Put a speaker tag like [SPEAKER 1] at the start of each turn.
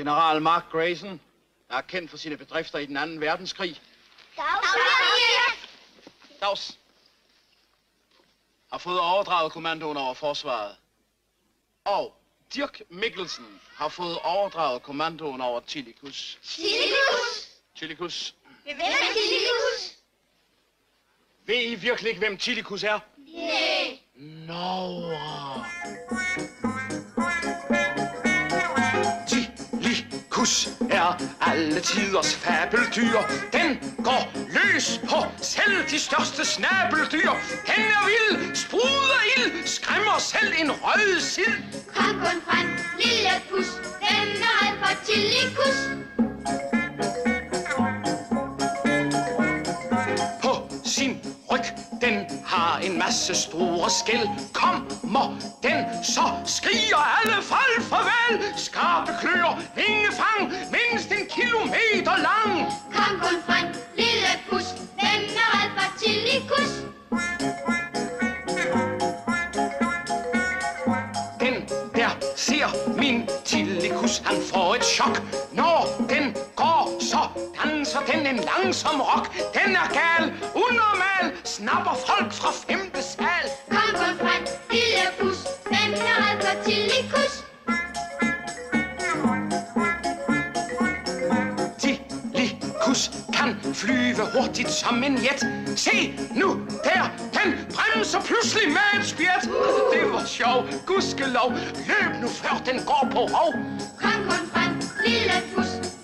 [SPEAKER 1] General Mark Grayson, er kendt for sine bedrifter i den anden verdenskrig. Dags. Har fået overdraget kommandoen over forsvaret. Og Dirk Mikkelsen har fået overdraget kommandoen over Tillicus.
[SPEAKER 2] Tillicus!
[SPEAKER 1] Tillicus.
[SPEAKER 2] Hvem er Tillicus?
[SPEAKER 1] Ved I virkelig ikke, hvem Tillicus er?
[SPEAKER 2] Nej.
[SPEAKER 1] Nå. Tillicus er alle tiders fabeldyr. Den går løs på selv de største snabeldyr. Den er vild, spruder ild, skræmmer selv en rød sid.
[SPEAKER 2] Kom kun fra en lille pus. Den er alt for Tillicus.
[SPEAKER 1] På sin ryg, den har en masse store skæld. Kommer den, så skriger alle fald farvel. Skarpe klør, vingefang, mindst en kilometer lang.
[SPEAKER 2] Kom kun fra en lille pus. Den er Tillicus.
[SPEAKER 1] Den der ser min Tillicus, han får et chok. Når den går, så danser den en langsom rock. Den er gal, unormal, snapper folk fra femte sal.
[SPEAKER 2] Kom kun fra
[SPEAKER 1] flyve hurtigt som en jet. Se nu der, den bremser pludselig med et spjæt. Altså, det var sjov, gudskelov. Løb nu før den går på rov.
[SPEAKER 2] Kom kun frem, lille pus.